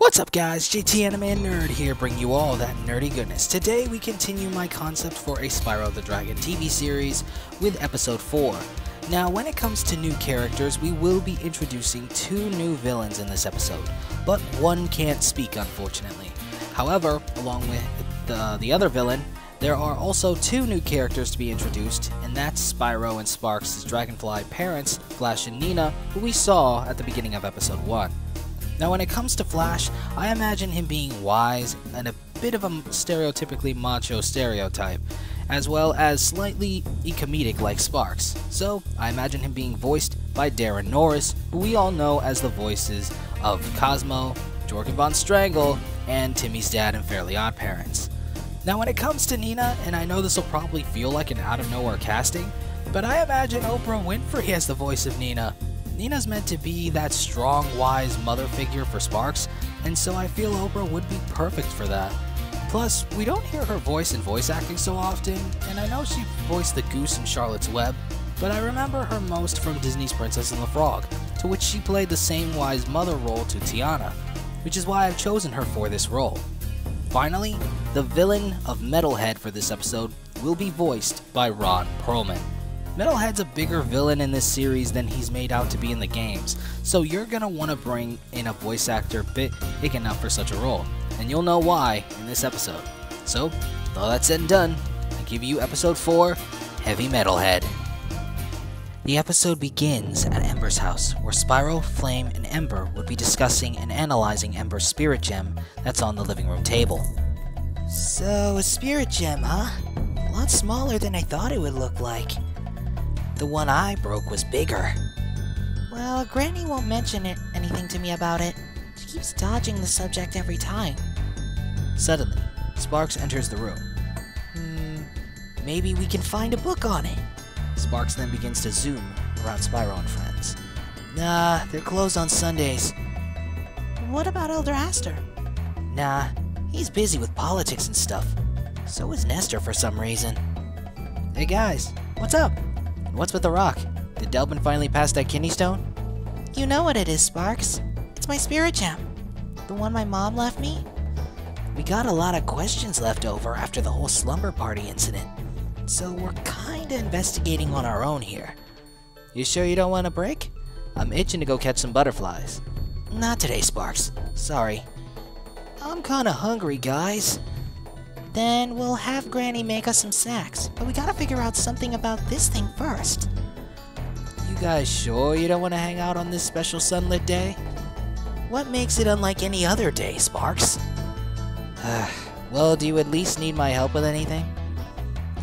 What's up guys, JT Anime Nerd here bringing you all that nerdy goodness. Today we continue my concept for a Spyro the Dragon TV series with episode 4. Now when it comes to new characters, we will be introducing two new villains in this episode, but one can't speak unfortunately. However, along with the, the other villain, there are also two new characters to be introduced, and that's Spyro and Sparx' Dragonfly parents, Flash and Nina, who we saw at the beginning of episode 1. Now, when it comes to Flash, I imagine him being wise and a bit of a stereotypically macho stereotype, as well as slightly comedic like Sparx. So, I imagine him being voiced by Daran Norris, who we all know as the voices of Cosmo, Jorgen von Strangle, and Timmy's dad in Fairly Odd Parents. Now, when it comes to Nina, and I know this will probably feel like an out of nowhere casting, but I imagine Oprah Winfrey as the voice of Nina. Nina's meant to be that strong, wise mother figure for Sparx, and so I feel Oprah would be perfect for that. Plus, we don't hear her voice in voice acting so often, and I know she voiced the goose in Charlotte's Web, but I remember her most from Disney's Princess and the Frog, to which she played the same wise mother role to Tiana, which is why I've chosen her for this role. Finally, the villain of Metalhead for this episode will be voiced by Ron Perlman. Metalhead's a bigger villain in this series than he's made out to be in the games, so you're gonna want to bring in a voice actor bit big enough for such a role, and you'll know why in this episode. So, with all that said and done, I give you episode 4 Heavy Metalhead. The episode begins at Ember's house, where Spyro, Flame, and Ember would be discussing and analyzing Ember's spirit gem that's on the living room table. So, a spirit gem, huh? A lot smaller than I thought it would look like. The one I broke was bigger. Well, Granny won't mention it, anything to me about it. She keeps dodging the subject every time. Suddenly, Sparx enters the room. Hmm, maybe we can find a book on it. Sparx then begins to zoom around Spyro and friends. Nah, they're closed on Sundays. What about Elder Aster? Nah, he's busy with politics and stuff. So is Nestor for some reason. Hey guys, what's up? And what's with the rock? Did Delbin finally pass that kidney stone? You know what it is, Sparx. It's my spirit gem. The one my mom left me. We got a lot of questions left over after the whole slumber party incident. So we're kinda investigating on our own here. You sure you don't want a break? I'm itching to go catch some butterflies. Not today, Sparx. Sorry. I'm kinda hungry, guys. Then we'll have Granny make us some snacks, but we gotta figure out something about this thing first. You guys sure you don't want to hang out on this special sunlit day? What makes it unlike any other day, Sparx? well, do you at least need my help with anything?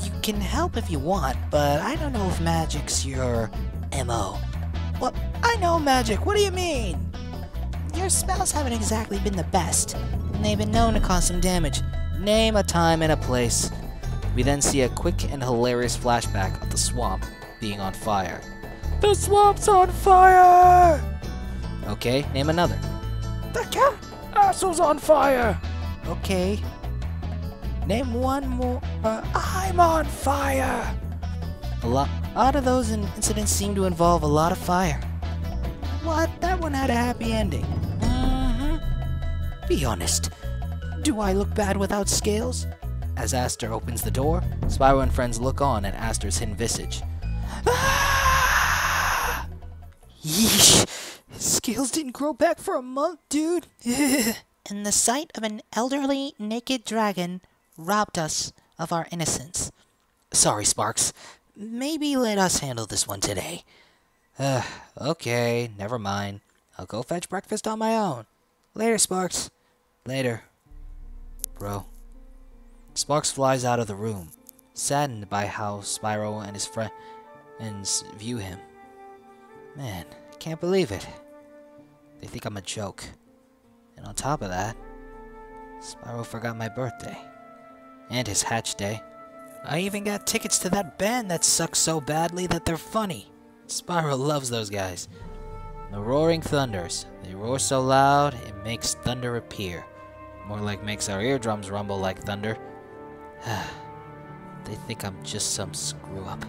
You can help if you want, but I don't know if magic's your MO. Well, I know magic, what do you mean? Your spells haven't exactly been the best, and they've been known to cause some damage. Name a time and a place. We then see a quick and hilarious flashback of the swamp being on fire. The swamp's on fire! Okay, name another. The cat asshole's on fire! Okay. Name one more. Uh, I'm on fire! A lot, a lot of those in incidents seem to involve a lot of fire. What? That one had a happy ending. Mm-hmm. Be honest. Do I look bad without scales? As Aster opens the door, Spyro and friends look on at Aster's hidden visage. Ah! Yeesh! Scales didn't grow back for a month, dude. and the sight of an elderly, naked dragon robbed us of our innocence. Sorry, Sparx. Maybe let us handle this one today. Uh, okay, never mind. I'll go fetch breakfast on my own. Later, Sparx. Later. Bro. Sparx flies out of the room, saddened by how Spyro and his friends view him. Man, can't believe it. They think I'm a joke. And on top of that, Spyro forgot my birthday. And his hatch day. I even got tickets to that band that sucks so badly that they're funny. Spyro loves those guys. The Roaring Thunders. They roar so loud, it makes thunder appear. More like makes our eardrums rumble like thunder. they think I'm just some screw up.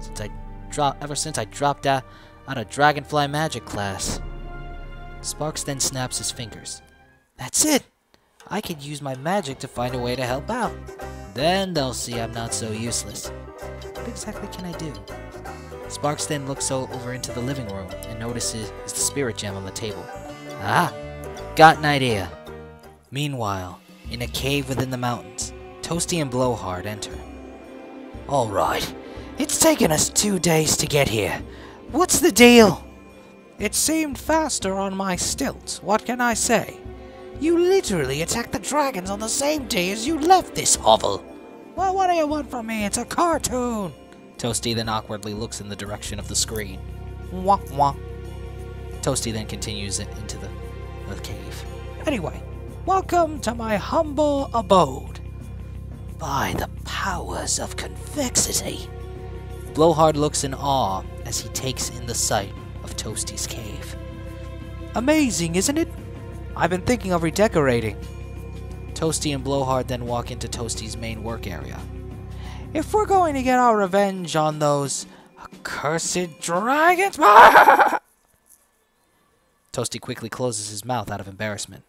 Since I drop, ever since I dropped out, out of Dragonfly Magic class. Sparx then snaps his fingers. That's it! I could use my magic to find a way to help out. Then they'll see I'm not so useless. What exactly can I do? Sparx then looks over into the living room and notices the spirit gem on the table. Ah, got an idea. Meanwhile, in a cave within the mountains, Toasty and Blowhard enter. Alright, it's taken us two days to get here. What's the deal? It seemed faster on my stilts, what can I say? You literally attacked the dragons on the same day as you left this hovel. Well, what do you want from me? It's a cartoon. Toasty then awkwardly looks in the direction of the screen. Wah wah. Toasty then continues into the, the cave. Anyway, welcome to my humble abode. By the powers of convexity. Blowhard looks in awe as he takes in the sight of Toasty's cave. Amazing, isn't it? I've been thinking of redecorating. Toasty and Blowhard then walk into Toasty's main work area. If we're going to get our revenge on those accursed dragons... Toasty quickly closes his mouth out of embarrassment.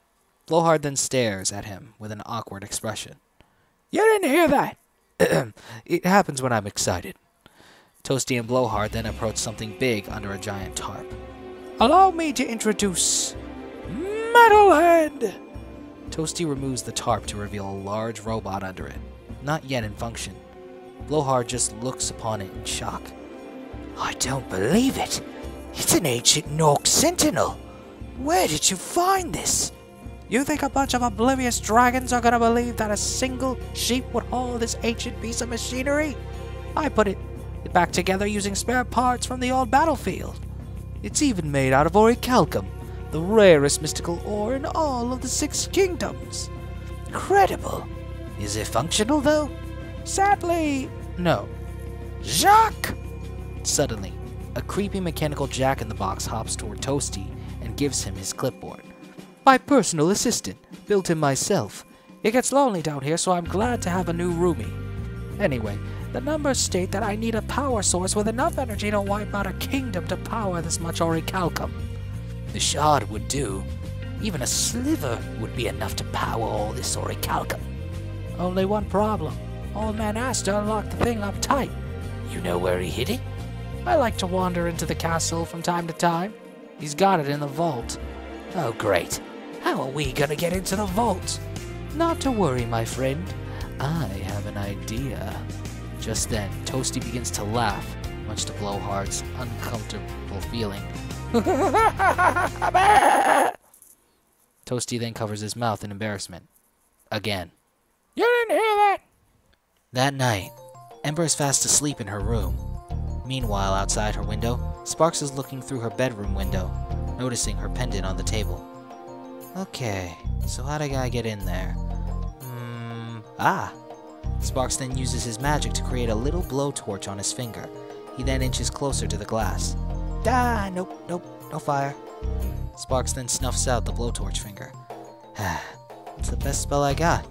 Blowhard then stares at him with an awkward expression. You didn't hear that! it happens when I'm excited. Toasty and Blowhard then approach something big under a giant tarp. Allow me to introduce Metalhead! Toasty removes the tarp to reveal a large robot under it, not yet in function. Blowhard just looks upon it in shock. I don't believe it. It's an ancient Gnorc Sentinel. Where did you find this? You think a bunch of oblivious dragons are gonna believe that a single sheep would haul this ancient piece of machinery? I put it back together using spare parts from the old battlefield. It's even made out of orichalcum, the rarest mystical ore in all of the Six Kingdoms. Incredible. Is it functional, though? Sadly, no. Jacques! Suddenly, a creepy mechanical jack in the box hops toward Toasty and gives him his clipboard. My personal assistant, built him myself. It gets lonely down here, so I'm glad to have a new roomie. Anyway, the numbers state that I need a power source with enough energy to wipe out a kingdom to power this much orichalcum. The shard would do. Even a sliver would be enough to power all this orichalcum. Only one problem. Old Man Aster locked the thing up tight. You know where he hid it? I like to wander into the castle from time to time. He's got it in the vault. Oh, great. How are we gonna get into the vault? Not to worry, my friend. I have an idea. Just then, Toasty begins to laugh, much to Blowhard's uncomfortable feeling. Toasty then covers his mouth in embarrassment. Again. You didn't hear that? That night, Ember is fast asleep in her room. Meanwhile, outside her window, Sparx is looking through her bedroom window, noticing her pendant on the table. Okay, so how did I get in there? Hmm, ah! Sparx then uses his magic to create a little blowtorch on his finger. He then inches closer to the glass. Ah, nope, nope, no fire. Sparx then snuffs out the blowtorch finger. Ah. it's the best spell I got.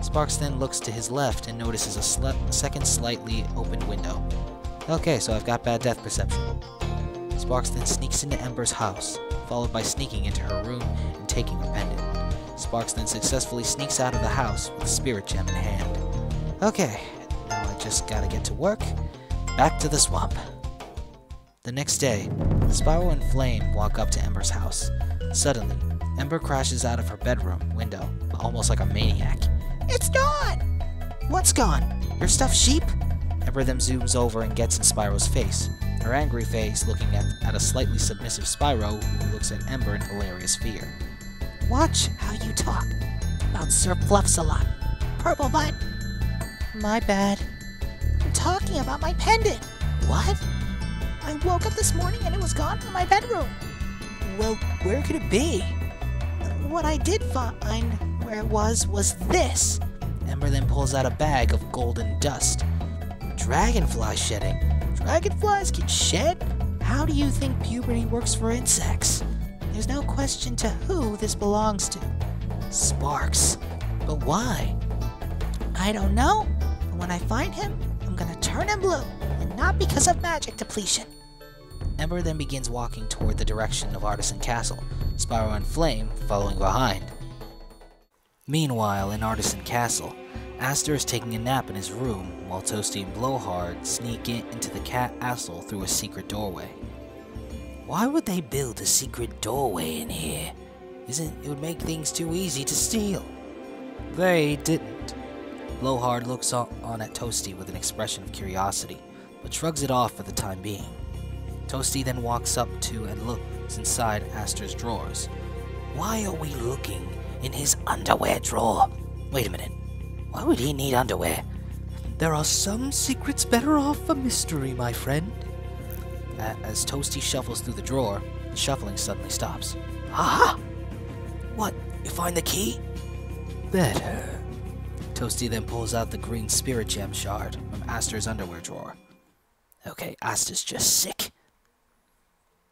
Sparx then looks to his left and notices a sl second slightly opened window. Okay, so I've got bad death perception. Sparx then sneaks into Ember's house, followed by sneaking into her room and taking her pendant. Sparx then successfully sneaks out of the house with a spirit gem in hand. Okay, now I just gotta get to work. Back to the swamp. The next day, Spyro and Flame walk up to Ember's house. Suddenly, Ember crashes out of her bedroom window, almost like a maniac. It's gone! What's gone? Your stuffed sheep? Ember then zooms over and gets in Spyro's face, her angry face looking at, at a slightly submissive Spyro who looks at Ember in hilarious fear. Watch how you talk about Sir Fluffs a lot. Purple butt. My bad. I'm talking about my pendant. What? I woke up this morning and it was gone from my bedroom. Well, where could it be? What I did find where it was was this. Ember then pulls out a bag of golden dust. Dragonfly shedding. Dragonflies can shed? How do you think puberty works for insects? There's no question to who this belongs to. Sparx. But why? I don't know. But when I find him, I'm gonna turn him blue, and not because of magic depletion. Ember then begins walking toward the direction of Artisan Castle, Spyro and Flame following behind. Meanwhile, in Artisan Castle, Aster is taking a nap in his room while Toasty and Blowhard sneak in into the cat castle through a secret doorway. Why would they build a secret doorway in here? Isn't it would make things too easy to steal? They didn't. Blowhard looks on at Toasty with an expression of curiosity, but shrugs it off for the time being. Toasty then walks up to and looks inside Aster's drawers. Why are we looking in his underwear drawer? Wait a minute. Why would he need underwear? There are some secrets better off a mystery, my friend. As Toasty shuffles through the drawer, the shuffling suddenly stops. Aha! What? You find the key? Better. Toasty then pulls out the green spirit gem shard from Aster's underwear drawer. Okay, Aster's just sick.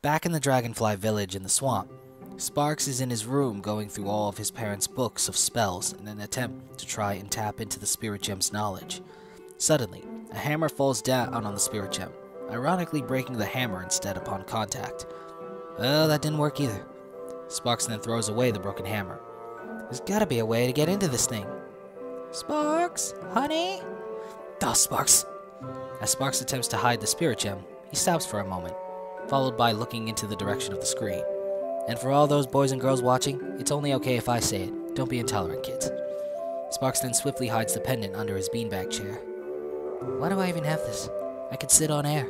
Back in the Dragonfly village in the swamp, Sparx is in his room going through all of his parents' books of spells in an attempt to try and tap into the spirit gem's knowledge. Suddenly, a hammer falls down on the spirit gem, ironically breaking the hammer instead upon contact. Well, that didn't work either. Sparx then throws away the broken hammer. There's gotta be a way to get into this thing. Sparx, honey? Duh, Sparx! As Sparx attempts to hide the spirit gem, he stops for a moment, followed by looking into the direction of the screen. And for all those boys and girls watching, it's only okay if I say it. Don't be intolerant, kids. Sparx then swiftly hides the pendant under his beanbag chair. Why do I even have this? I could sit on air.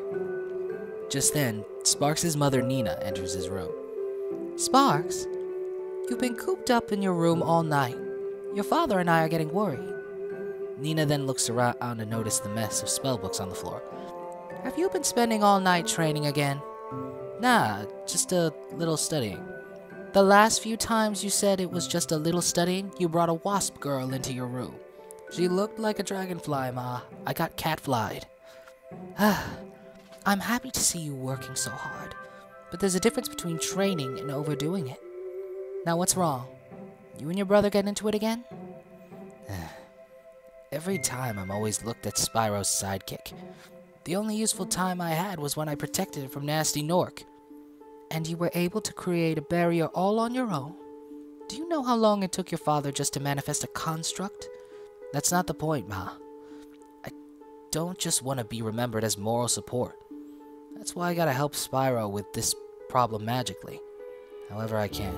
Just then, Sparx' mother Nina enters his room. Sparx, you've been cooped up in your room all night. Your father and I are getting worried. Nina then looks around to notice the mess of spellbooks on the floor. Have you been spending all night training again? Nah, just a little studying. The last few times you said it was just a little studying, you brought a wasp girl into your room. She looked like a dragonfly, Ma. I got catflied. I'm happy to see you working so hard, but there's a difference between training and overdoing it. Now, what's wrong? You and your brother get into it again? Every time I'm always looked at Spyro's sidekick. The only useful time I had was when I protected it from Gnasty Gnorc. And you were able to create a barrier all on your own? Do you know how long it took your father just to manifest a construct? That's not the point, Ma. I don't just want to be remembered as moral support. That's why I gotta help Spyro with this problem magically. However I can.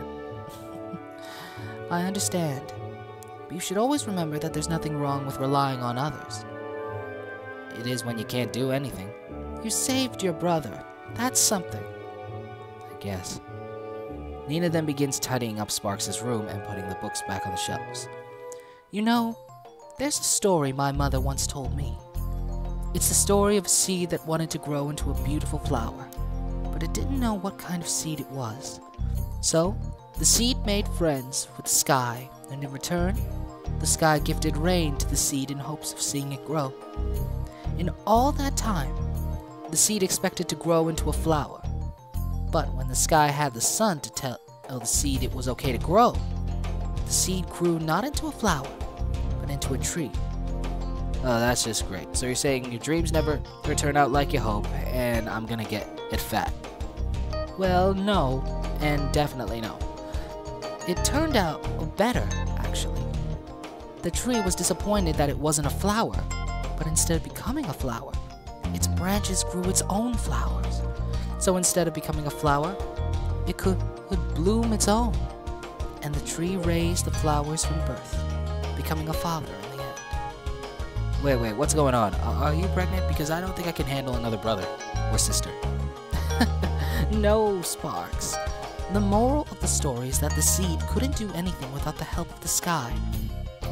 I understand. But you should always remember that there's nothing wrong with relying on others. It is when you can't do anything. You saved your brother. That's something. I guess. Nina then begins tidying up Sparx' room and putting the books back on the shelves. You know, there's a story my mother once told me. It's the story of a seed that wanted to grow into a beautiful flower, but it didn't know what kind of seed it was. So, the seed made friends with the sky, and in return, the sky gifted rain to the seed in hopes of seeing it grow. In all that time, the seed expected to grow into a flower. But when the sky had the sun to tell the seed it was okay to grow, the seed grew not into a flower, but into a tree. Oh, that's just great. So you're saying your dreams never turn out like you hope, and I'm gonna get it fat. Well, no, and definitely no. It turned out better, actually. The tree was disappointed that it wasn't a flower, but instead of becoming a flower, its branches grew its own flowers. So instead of becoming a flower, it could, could bloom its own. And the tree raised the flowers from birth, becoming a father in the end. Wait, wait, what's going on? Are you pregnant? Because I don't think I can handle another brother or sister. no, Sparx. The moral of the story is that the seed couldn't do anything without the help of the sky.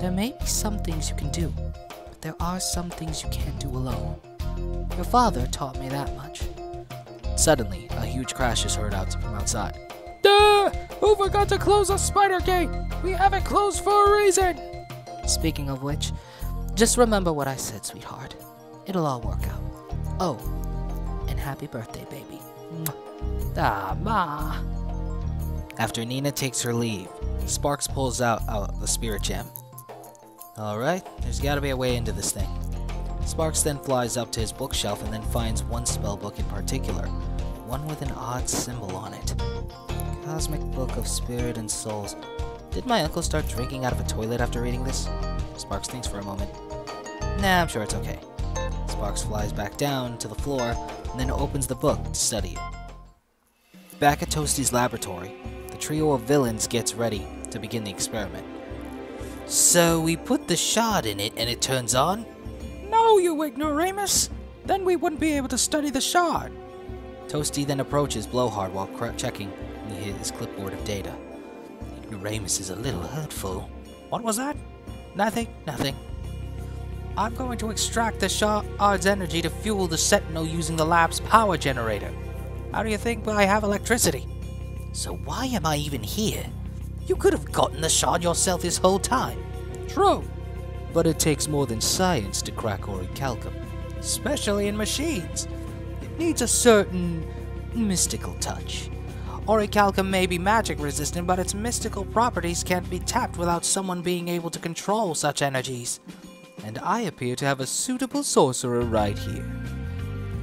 There may be some things you can do, there are some things you can't do alone. Your father taught me that much. Suddenly, a huge crash is heard out from outside. Duh! Who forgot to close the spider gate? We have it closed for a reason! Speaking of which, just remember what I said, sweetheart. It'll all work out. Oh, and happy birthday, baby. Ah, Ma. After Nina takes her leave, Sparx pulls out, out the spirit gem. Alright, there's gotta be a way into this thing. Sparx then flies up to his bookshelf and then finds one spell book in particular, one with an odd symbol on it. Cosmic Book of Spirit and Souls. Did my uncle start drinking out of a toilet after reading this? Sparx thinks for a moment. Nah, I'm sure it's okay. Sparx flies back down to the floor and then opens the book to study it. Back at Toasty's laboratory, the trio of villains gets ready to begin the experiment. So we put the shard in it and it turns on? No, you ignoramus! Then we wouldn't be able to study the shard. Toasty then approaches Blowhard while checking his clipboard of data. Ignoramus is a little hurtful. What was that? Nothing, nothing. I'm going to extract the shard's energy to fuel the Sentinel using the lab's power generator. How do you think I have electricity? So why am I even here? You could have gotten the shard yourself this whole time. True. But it takes more than science to crack orichalcum. Especially in machines. It needs a certain mystical touch. Orichalcum may be magic resistant, but its mystical properties can't be tapped without someone being able to control such energies. And I appear to have a suitable sorcerer right here.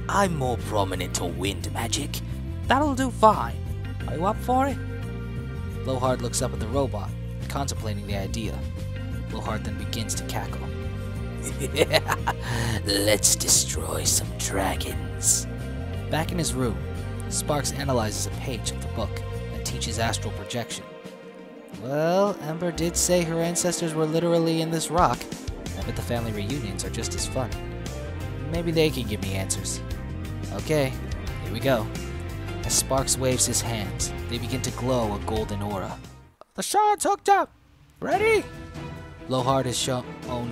I'm more prominent to wind magic. That'll do fine. Are you up for it? Blowhard looks up at the robot, contemplating the idea. Blowhard then begins to cackle. Let's destroy some dragons. Back in his room, Sparx analyzes a page of the book that teaches astral projection. Well, Ember did say her ancestors were literally in this rock. I bet the family reunions are just as fun. Maybe they can give me answers. Okay, here we go. As Sparx waves his hands, they begin to glow a golden aura. The shard's hooked up! Ready? Blowhard is shown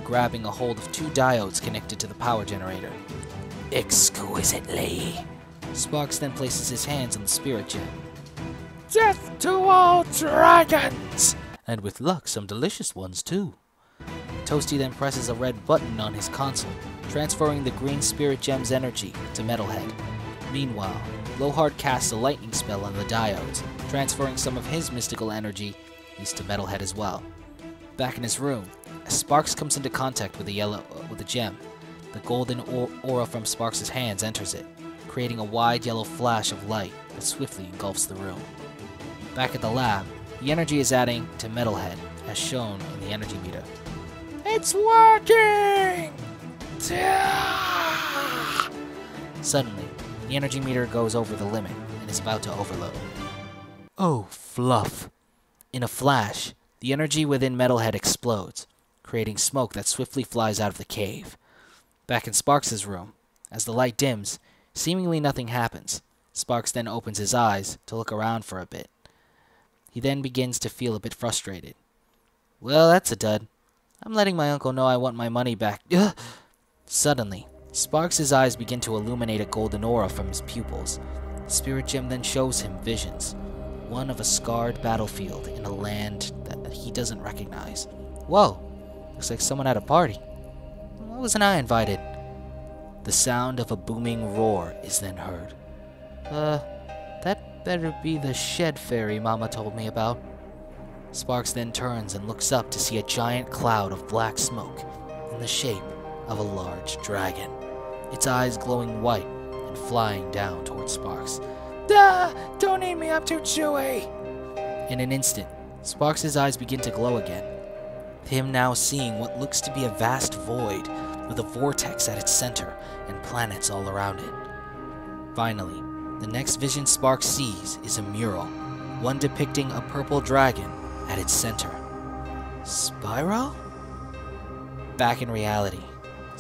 grabbing a hold of two diodes connected to the power generator. Exquisitely. Sparx then places his hands on the spirit gem. Death to all dragons! And with luck, some delicious ones too. Toasty then presses a red button on his console, transferring the green spirit gem's energy to Metalhead. Meanwhile, Blowhard casts a lightning spell on the diodes, transferring some of his mystical energy to Metalhead as well. Back in his room, Sparx comes into contact with the yellow with the gem, the golden aura from Sparx' hands enters it, creating a wide yellow flash of light that swiftly engulfs the room. Back at the lab, the energy is adding to Metalhead, as shown in the energy meter. It's working! Suddenly, the energy meter goes over the limit and is about to overload. Oh, fluff. In a flash, the energy within Metalhead explodes, creating smoke that swiftly flies out of the cave. Back in Sparx' room, as the light dims, seemingly nothing happens. Sparx then opens his eyes to look around for a bit. He then begins to feel a bit frustrated. Well, that's a dud. I'm letting my uncle know I want my money back. Ugh. Suddenly, Sparx' eyes begin to illuminate a golden aura from his pupils. Spirit gem then shows him visions, one of a scarred battlefield in a land that he doesn't recognize. Whoa, looks like someone at a party. Why wasn't I invited? The sound of a booming roar is then heard. Uh, that better be the shed fairy Mama told me about. Sparx then turns and looks up to see a giant cloud of black smoke in the shape of a large dragon, its eyes glowing white and flying down towards Sparx. Duh! Don't eat me, I'm too chewy! In an instant, Sparx' eyes begin to glow again, him now seeing what looks to be a vast void with a vortex at its center and planets all around it. Finally, the next vision Sparx sees is a mural, one depicting a purple dragon at its center. Spyro? Back in reality,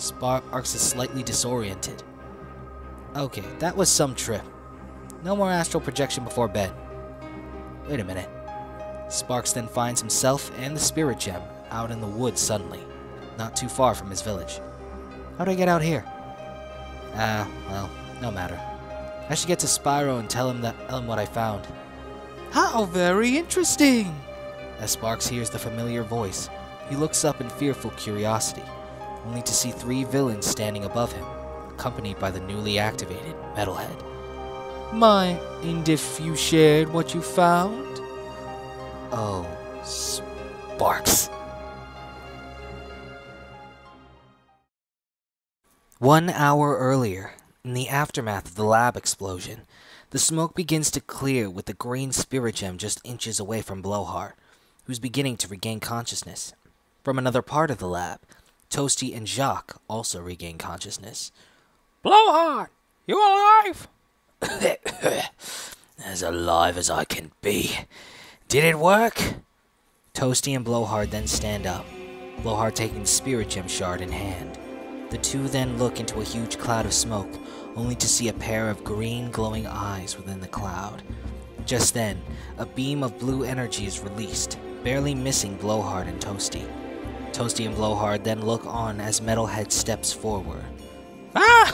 Sparx is slightly disoriented. Okay, that was some trip. No more astral projection before bed. Wait a minute. Sparx then finds himself and the spirit gem out in the woods suddenly, not too far from his village. How'd I get out here? Ah, well, no matter. I should get to Spyro and tell him that tell him what I found. How very interesting! As Sparx hears the familiar voice, he looks up in fearful curiosity, only to see three villains standing above him, accompanied by the newly activated Metalhead. Mind if you shared what you found? Oh, Sparx. One hour earlier, in the aftermath of the lab explosion, the smoke begins to clear with the green spirit gem just inches away from Blowhard. who's beginning to regain consciousness. From another part of the lab, Toasty and Jacques also regain consciousness. Blowhard, you alive? as alive as I can be. Did it work? Toasty and Blowhard then stand up, Blowhard taking the spirit gem shard in hand. The two then look into a huge cloud of smoke, only to see a pair of green glowing eyes within the cloud. Just then, a beam of blue energy is released, barely missing Blowhard and Toasty. Toasty and Blowhard then look on as Metalhead steps forward. Ah!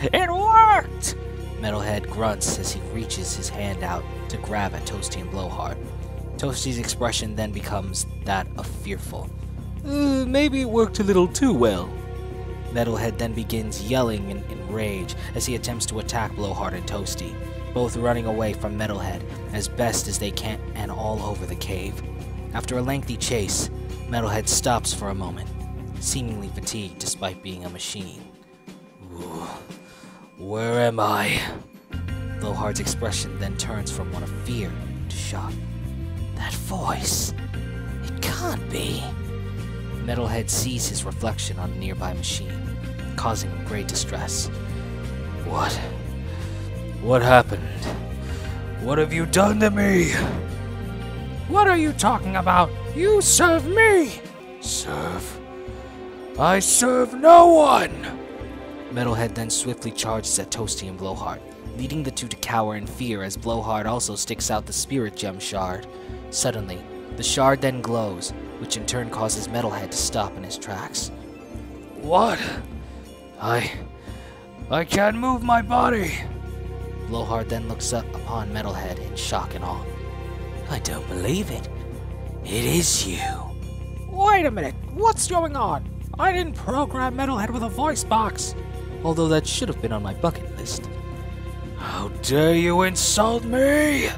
it worked! Metalhead grunts as he reaches his hand out to grab at Toasty and Blowhard. Toasty's expression then becomes that of fearful. Uh, maybe it worked a little too well. Metalhead then begins yelling in, in rage as he attempts to attack Blowhard and Toasty, both running away from Metalhead as best as they can and all over the cave. After a lengthy chase, Metalhead stops for a moment, seemingly fatigued despite being a machine. Ooh, where am I? Blowhard's expression then turns from one of fear to shock. That voice. It can't be. Metalhead sees his reflection on a nearby machine, causing him great distress. What? What happened? What have you done to me? What are you talking about? You serve me! Serve? I serve no one! Metalhead then swiftly charges at Toasty and Blowhard, leading the two to cower in fear as Blowhard also sticks out the spirit gem shard. Suddenly, the shard then glows, which in turn causes Metalhead to stop in his tracks. What? I. I can't move my body! Blowhard then looks up upon Metalhead in shock and awe. I don't believe it. It is you. Wait a minute, what's going on? I didn't program Metalhead with a voice box. Although that should have been on my bucket list. How dare you insult me?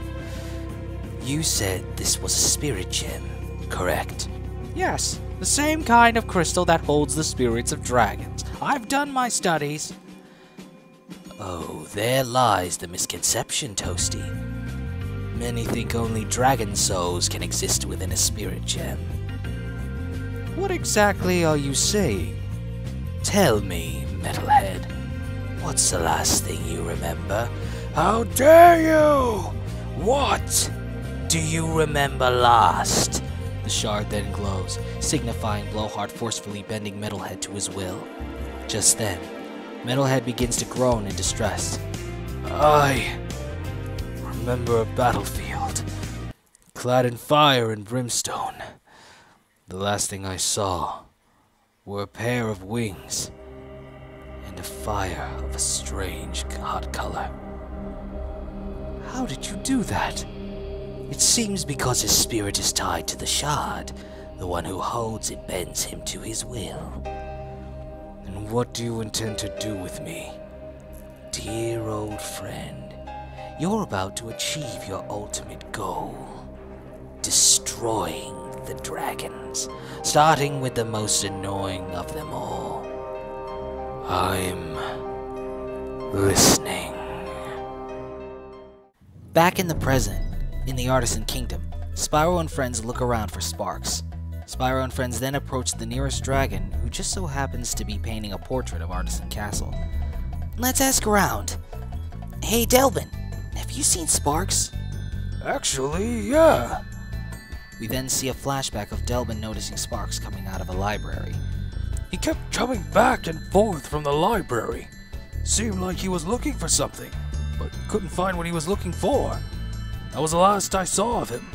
You said this was a spirit gem, correct? Yes, the same kind of crystal that holds the spirits of dragons. I've done my studies. Oh, there lies the misconception, Toasty. Many think only dragon souls can exist within a spirit gem. What exactly are you saying? Tell me, Metalhead, what's the last thing you remember? How dare you! What do you remember last? The shard then glows, signifying Blowhard forcefully bending Metalhead to his will. Just then, Metalhead begins to groan in distress. I remember a battlefield, clad in fire and brimstone. The last thing I saw were a pair of wings and a fire of a strange hot color. How did you do that? It seems because his spirit is tied to the shard, the one who holds it bends him to his will. And what do you intend to do with me? Dear old friend, you're about to achieve your ultimate goal destroying the dragons, starting with the most annoying of them all. I'm listening. Back in the present, in the Artisan Kingdom, Spyro and friends look around for Sparx. Spyro and friends then approach the nearest dragon, who just so happens to be painting a portrait of Artisan Castle. Let's ask around. Hey, Delbin, have you seen Sparx? Actually, yeah. We then see a flashback of Delbin noticing Sparx coming out of a library. He kept coming back and forth from the library. Seemed like he was looking for something, but couldn't find what he was looking for. That was the last I saw of him.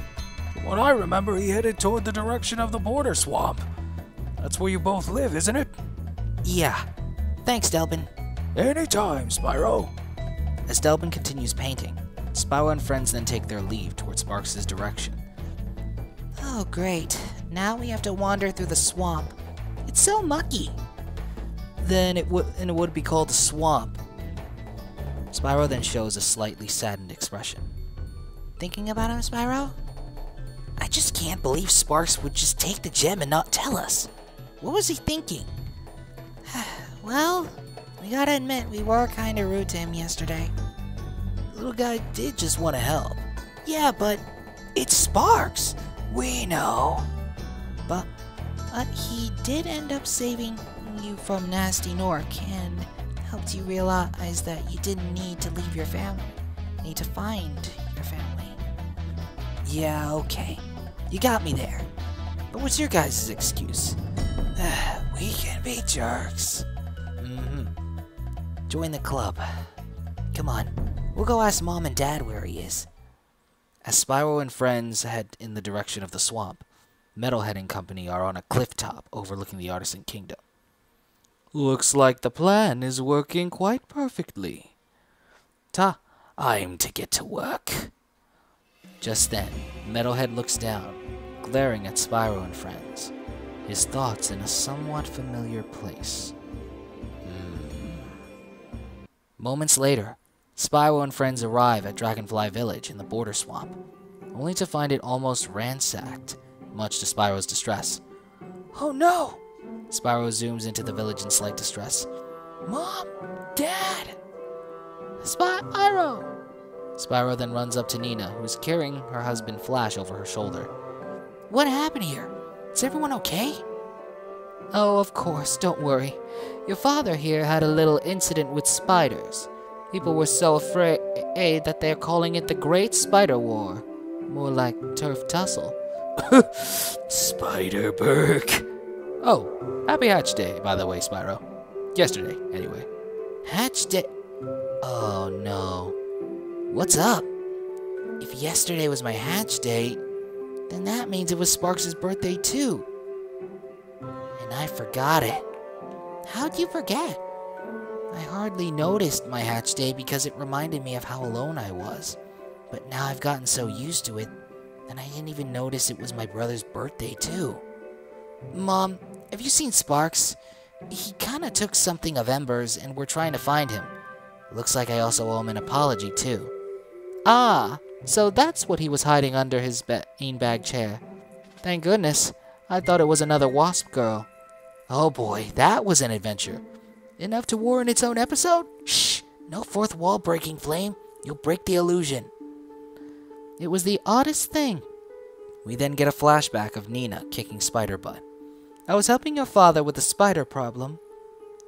From what I remember, he headed toward the direction of the border swamp. That's where you both live, isn't it? Yeah. Thanks, Delbin. Anytime, Spyro. As Delbin continues painting, Spyro and friends then take their leave toward Sparx' direction. Oh, great. Now we have to wander through the swamp. It's so mucky. Then it would and it would be called a swamp. Spyro then shows a slightly saddened expression. Thinking about him, Spyro? I just can't believe Sparx would just take the gem and not tell us. What was he thinking? well, we gotta admit, we were kinda rude to him yesterday. Little guy did just want to help. Yeah, but It's Sparx! We know. But, but he did end up saving you from Gnasty Gnorc and helped you realize that you didn't need to leave your family. Need to find your family. Yeah, okay. You got me there. But what's your guys' excuse? we can be jerks. Mm-hmm. Join the club. Come on, we'll go ask Mom and Dad where he is. As Spyro and friends head in the direction of the swamp, Metalhead and company are on a cliff top overlooking the Artisan Kingdom. Looks like the plan is working quite perfectly. Ta, I'm to get to work. Just then, Metalhead looks down, glaring at Spyro and friends, his thoughts in a somewhat familiar place. Hmm. Moments later, Spyro and friends arrive at Dragonfly Village in the border swamp, only to find it almost ransacked, much to Spyro's distress. Oh no! Spyro zooms into the village in slight distress. Mom! Dad! Spyro! Spyro then runs up to Nina, who's carrying her husband Flash over her shoulder. What happened here? Is everyone okay? Oh, of course, don't worry. Your father here had a little incident with spiders. People were so afraid that they're calling it the Great Spider War. More like turf tussle. Spiderberg. Oh, happy Hatch Day, by the way, Spyro. Yesterday, anyway. Hatch Day? Oh no. What's up? If yesterday was my hatch day, then that means it was Sparx' birthday too. And I forgot it. How'd you forget? I hardly noticed my hatch day because it reminded me of how alone I was. But now I've gotten so used to it that I didn't even notice it was my brother's birthday too. Mom, have you seen Sparx? He kinda took something of Ember's and we're trying to find him. Looks like I also owe him an apology too. Ah, so that's what he was hiding under his beanbag chair. Thank goodness. I thought it was another wasp girl. Oh boy, that was an adventure. Enough to warrant its own episode? Shh! No fourth wall breaking, Flame. You'll break the illusion. It was the oddest thing. We then get a flashback of Nina kicking Spider Butt. I was helping your father with a spider problem.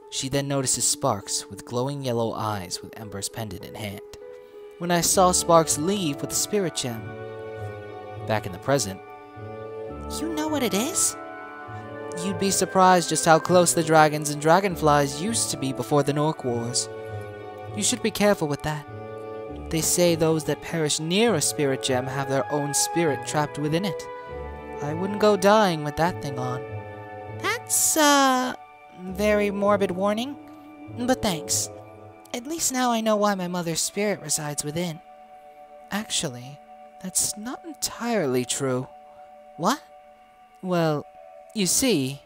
She then notices Sparx with glowing yellow eyes with Ember's pendant in hand. When I saw Sparks leave with the spirit gem. Back in the present, You know what it is? You'd be surprised just how close the dragons and dragonflies used to be before the Gnorc Wars. You should be careful with that. They say those that perish near a spirit gem have their own spirit trapped within it. I wouldn't go dying with that thing on. That's, uh, very morbid warning. But thanks. At least now I know why my mother's spirit resides within. Actually, that's not entirely true. What? Well, you see,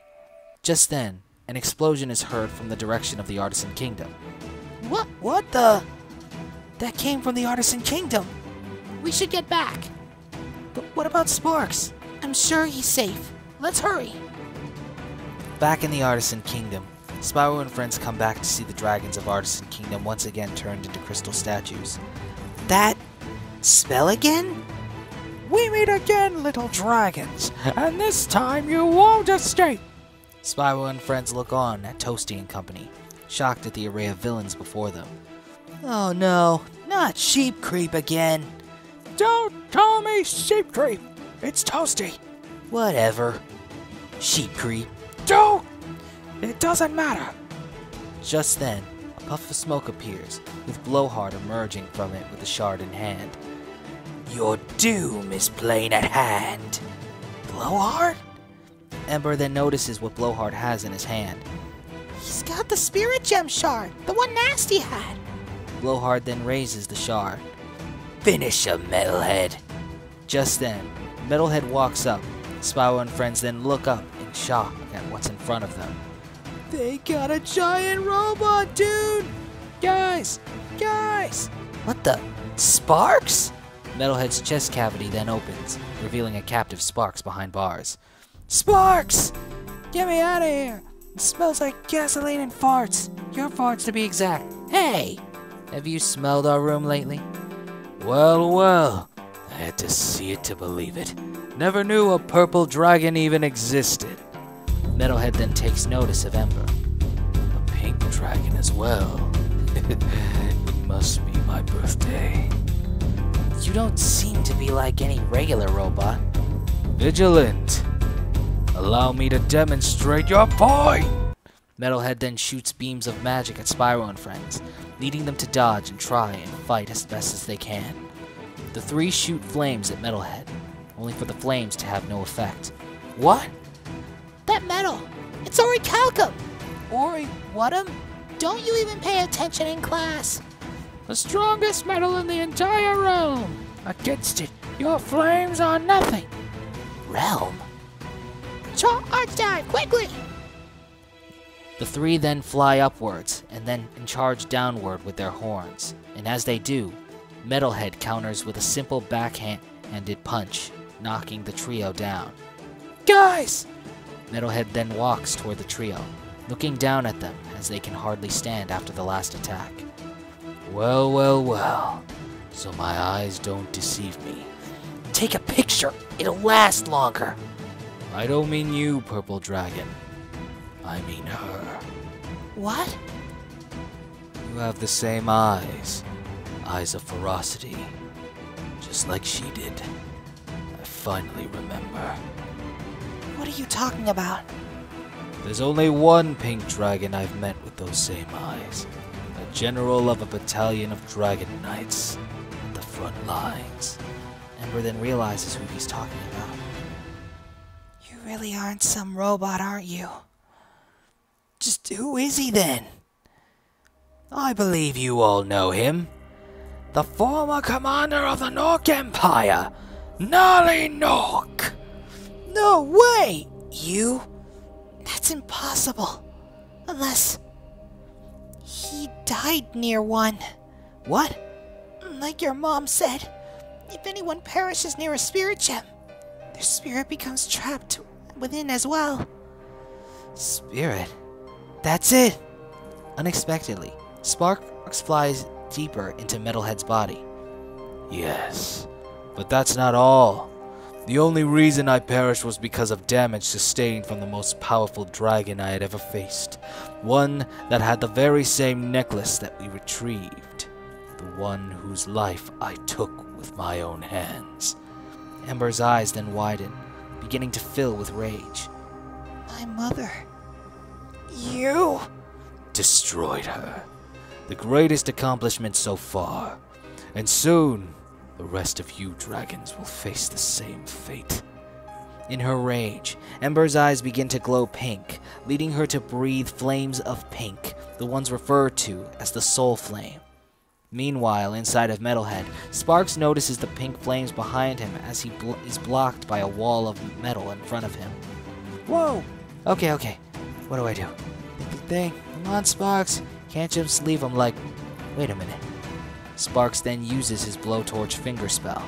just then, an explosion is heard from the direction of the Artisan Kingdom. What? What the? That came from the Artisan Kingdom. We should get back. But what about Sparx? I'm sure he's safe. Let's hurry. Back in the Artisan Kingdom, Spyro and friends come back to see the dragons of Artisan Kingdom once again turned into crystal statues. That spell again? We meet again, little dragons, and this time you won't escape. Spyro and friends look on at Toasty and company, shocked at the array of villains before them. Oh no, not Sheep Creep again. Don't call me Sheep Creep. It's Toasty. Whatever. Sheep Creep. Don't! It doesn't matter. Just then, a puff of smoke appears, with Blowhard emerging from it with a shard in hand. Your doom is plain at hand. Blowhard? Ember then notices what Blowhard has in his hand. He's got the spirit gem shard, the one Gnasty had. Blowhard then raises the shard. Finish him, Metalhead. Just then, Metalhead walks up. Spyro and friends then look up in shock at what's in front of them. They got a giant robot, dude! Guys! Guys! What the? Sparx? Metalhead's chest cavity then opens, revealing a captive Sparx behind bars. Sparx! Get me out of here! It smells like gasoline and farts. Your farts to be exact. Hey! Have you smelled our room lately? Well, well, I had to see it to believe it. Never knew a purple dragon even existed. Metalhead then takes notice of Ember. A pink dragon as well. You don't seem to be like any regular robot. Vigilant! Allow me to demonstrate your point! Metalhead then shoots beams of magic at Spyro and friends, leading them to dodge and try and fight as best as they can. The three shoot flames at Metalhead, only for the flames to have no effect. What? That metal! It's! Ori, what am? Don't you even pay attention in class? The strongest metal in the entire realm! Against it, your flames are nothing! Realm? Char arch dive, quickly! The three then fly upwards and then charge downward with their horns, and as they do, Metalhead counters with a simple backhanded punch, knocking the trio down. Guys! Metalhead then walks toward the trio, looking down at them as they can hardly stand after the last attack. Well, well, well. So my eyes don't deceive me. Take a picture. It'll last longer. I don't mean you, Purple Dragon. I mean her. What? You have the same eyes. Eyes of ferocity. Just like she did. I finally remember. What are you talking about? There's only one pink dragon I've met with those same eyes. A general of a battalion of dragon knights front lines. Ember then realizes who he's talking about. You really aren't some robot, aren't you? Just who is he then? I believe you all know him. The former commander of the Gnorc Empire, Gnarly Gnorc. No way! You? That's impossible. Unless. He died near one. What? Like your mom said, if anyone perishes near a spirit gem, their spirit becomes trapped within as well. Spirit? That's it! Unexpectedly, Sparx flies deeper into Metalhead's body. Yes, but that's not all. The only reason I perished was because of damage sustained from the most powerful dragon I had ever faced. One that had the very same necklace that we retrieved. The one whose life I took with my own hands. Ember's eyes then widen, beginning to fill with rage. My mother. You? Destroyed her. The greatest accomplishment so far. And soon, the rest of you dragons will face the same fate. In her rage, Ember's eyes begin to glow pink, leading her to breathe flames of pink, the ones referred to as the Soul Flame. Meanwhile, inside of Metalhead, Sparx notices the pink flames behind him as he bl is blocked by a wall of metal in front of him. Whoa! Okay, okay. What do I do? Thing. Come on, Sparx. Can't just leave him like. Wait a minute. Sparx then uses his blowtorch finger spell.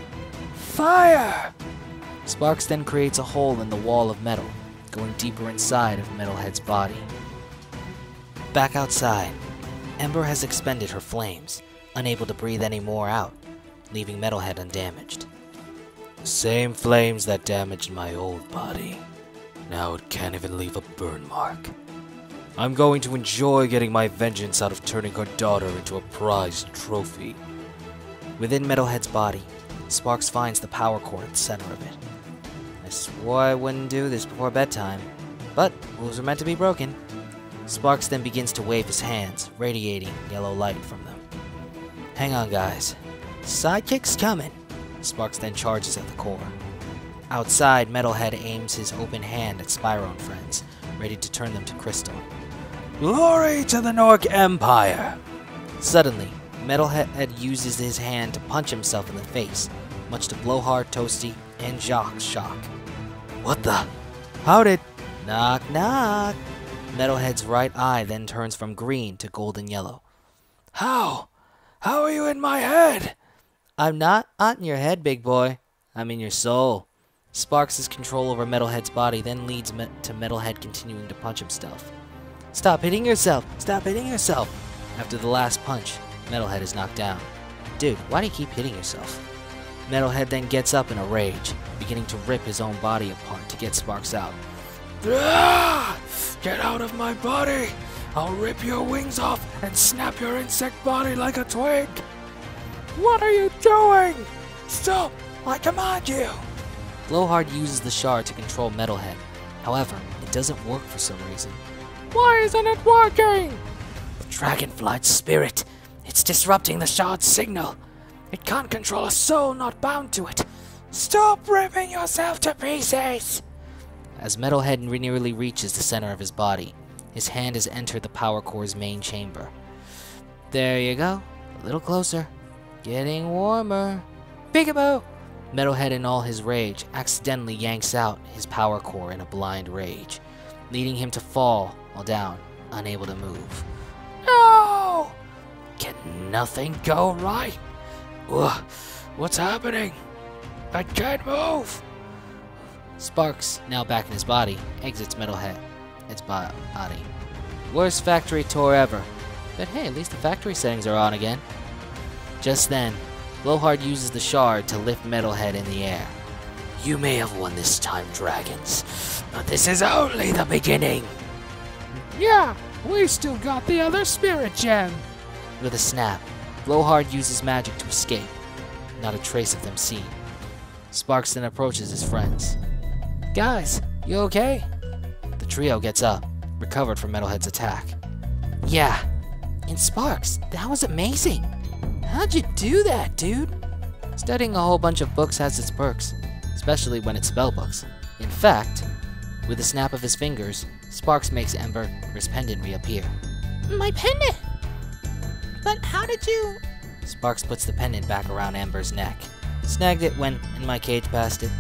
Fire! Sparx then creates a hole in the wall of metal, going deeper inside of Metalhead's body. Back outside, Ember has expended her flames, unable to breathe any more out, leaving Metalhead undamaged. The same flames that damaged my old body. Now it can't even leave a burn mark. I'm going to enjoy getting my vengeance out of turning her daughter into a prized trophy. Within Metalhead's body, Sparx finds the power core at the center of it. I swore I wouldn't do this before bedtime, but rules are meant to be broken. Sparx then begins to wave his hands, radiating yellow light from them. Hang on, guys. Sidekick's coming. Sparx then charges at the core. Outside, Metalhead aims his open hand at Spyro and friends, ready to turn them to crystal. Glory to the Gnorc Empire! Suddenly, Metalhead uses his hand to punch himself in the face, much to Blowhard, Toasty, and Jacques' shock. What the? How did. Knock, knock! Metalhead's right eye then turns from green to golden yellow. How? How are you in my head? I'm not on your head, big boy. I'm in your soul. Sparx' control over Metalhead's body then leads me to Metalhead continuing to punch himself. Stop hitting yourself! Stop hitting yourself! After the last punch, Metalhead is knocked down. Dude, why do you keep hitting yourself? Metalhead then gets up in a rage, beginning to rip his own body apart to get Sparx out. Get out of my body! I'll rip your wings off and snap your insect body like a twig! What are you doing? Stop! I command you! Blowhard uses the shard to control Metalhead. However, it doesn't work for some reason. Why isn't it working? Dragonfly's spirit. It's disrupting the shard's signal. It can't control a soul not bound to it. Stop ripping yourself to pieces! As Metalhead nearly reaches the center of his body, his hand has entered the power core's main chamber. There you go. A little closer. Getting warmer. Peekaboo! Metalhead, in all his rage, accidentally yanks out his power core in a blind rage, leading him to fall while down, unable to move. No! Can nothing go right? Ugh, what's happening? I can't move! Sparx, now back in his body, exits Metalhead. Its body. Worst factory tour ever. But hey, at least the factory settings are on again. Just then, Blowhard uses the shard to lift Metalhead in the air. You may have won this time, dragons, but this is only the beginning. Yeah, we still got the other spirit gem. With a snap, Blowhard uses magic to escape. Not a trace of them seen. Sparx then approaches his friends. Guys, you okay? The trio gets up, recovered from Metalhead's attack. Yeah, and Sparx, that was amazing. How'd you do that, dude? Studying a whole bunch of books has its perks, especially when it's spell books. In fact, with a snap of his fingers, Sparx makes Ember's pendant reappear. My pendant! But how did you. Sparx puts the pendant back around Ember's neck. Snagged it when in my cage past it.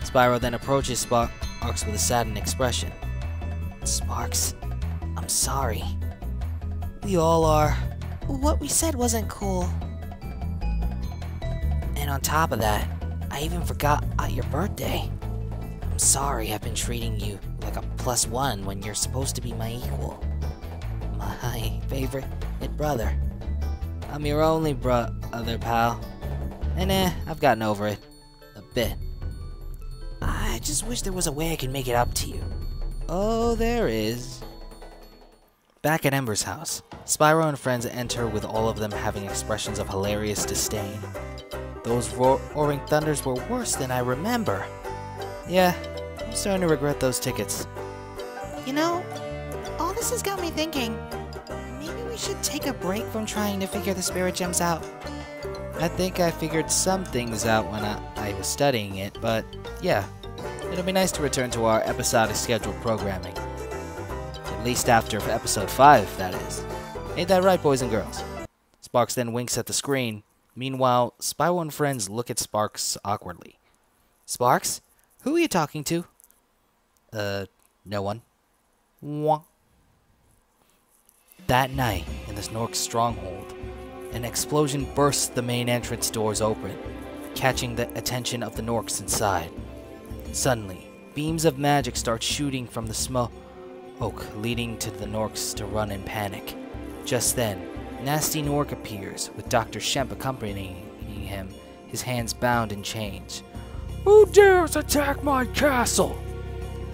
Spyro then approaches Sparx with a saddened expression. Sparx, I'm sorry. We all are. What we said wasn't cool. And on top of that, I even forgot your birthday. I'm sorry I've been treating you like a plus one when you're supposed to be my equal. My favorite brother. I'm your only brother, pal. And eh, I've gotten over it. A bit. I just wish there was a way I could make it up to you. Oh, there is. Back at Ember's house, Spyro and friends enter with all of them having expressions of hilarious disdain. Those roaring thunders were worse than I remember. Yeah, I'm starting to regret those tickets. You know, all this has got me thinking. Maybe we should take a break from trying to figure the spirit gems out. I think I figured some things out when I, I was studying it, but yeah, it'll be nice to return to our episodic scheduled programming. At least after episode 5, that is. Ain't that right, boys and girls? Sparx then winks at the screen. Meanwhile, Spyro and friends look at Sparx awkwardly. Sparx? Who are you talking to? Uh, no one. Wah. That night, in the Snork stronghold, an explosion bursts the main entrance doors open, catching the attention of the Gnorcs inside. Suddenly, beams of magic start shooting from the smoke, leading to the Gnorcs to run in panic. Just then, Gnasty Gnorc appears, with Dr. Shemp accompanying him, his hands bound in chains. Who dares attack my castle?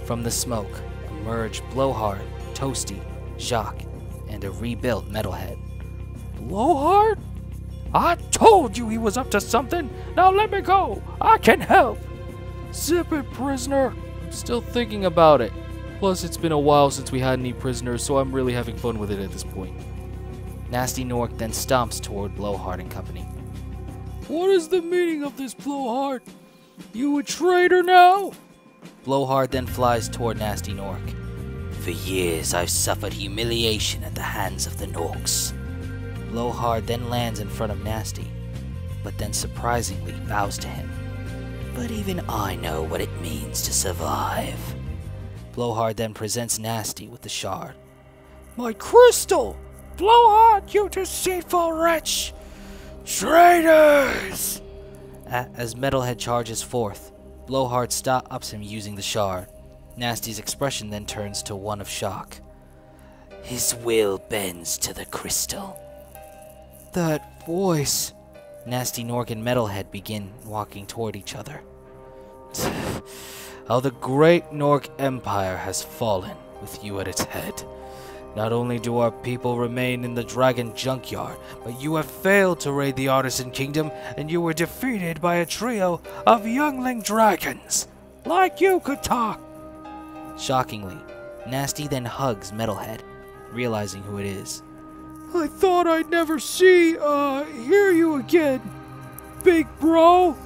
From the smoke emerge Blowhard, Toasty, Jacques, and a rebuilt Metalhead. Blowhard? I told you he was up to something. Now let me go. I can help. Zip it, prisoner. I'm still thinking about it. Plus, it's been a while since we had any prisoners, so I'm really having fun with it at this point. Gnasty Gnorc then stomps toward Blowhard and company. What is the meaning of this, Blowhard? You a traitor now? Blowhard then flies toward Gnasty Gnorc. For years I've suffered humiliation at the hands of the Gnorcs. Blowhard then lands in front of Gnasty, but then surprisingly bows to him. But even I know what it means to survive. Blowhard then presents Gnasty with the shard. My crystal! Blowhard, you deceitful wretch! Traitors! As Metalhead charges forth, Blowhard stops him using the shard. Gnasty's expression then turns to one of shock. His will bends to the crystal. That voice. Gnasty Gnorc and Metalhead begin walking toward each other. How the great Gnorc Empire has fallen with you at its head. Not only do our people remain in the dragon junkyard, but you have failed to raid the Artisan Kingdom, and you were defeated by a trio of youngling dragons. Like you could talk! Shockingly, Gnasty then hugs Metalhead, realizing who it is. I thought I'd never see, uh, hear you again, big bro.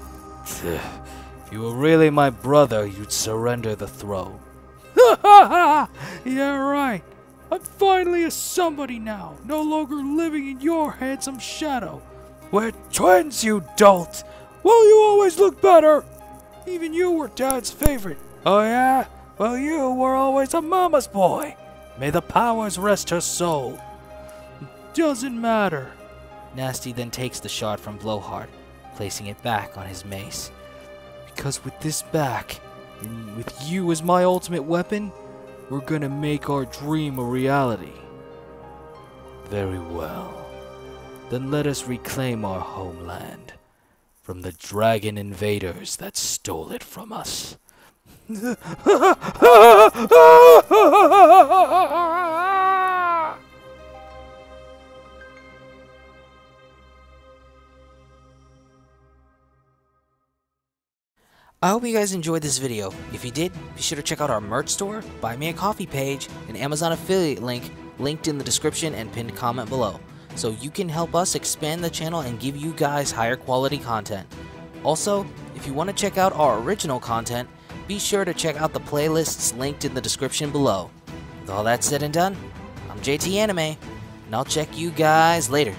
If you were really my brother, you'd surrender the throne. Ha ha ha! Yeah, right. I'm finally a somebody now, no longer living in your handsome shadow. We're twins, you dolt! Well, you always look better! Even you were Dad's favorite. Oh, yeah? Well, you were always a mama's boy. May the powers rest her soul. Doesn't matter. Gnasty then takes the shard from Blowhard, placing it back on his mace. Because with this back, and with you as my ultimate weapon, we're gonna make our dream a reality. Very well. Then let us reclaim our homeland from the dragon invaders that stole it from us. I hope you guys enjoyed this video. If you did, be sure to check out our merch store, buy me a coffee page, and Amazon affiliate link linked in the description and pinned comment below, so you can help us expand the channel and give you guys higher quality content. Also, if you want to check out our original content, be sure to check out the playlists linked in the description below. With all that said and done, I'm JT Anime, and I'll check you guys later.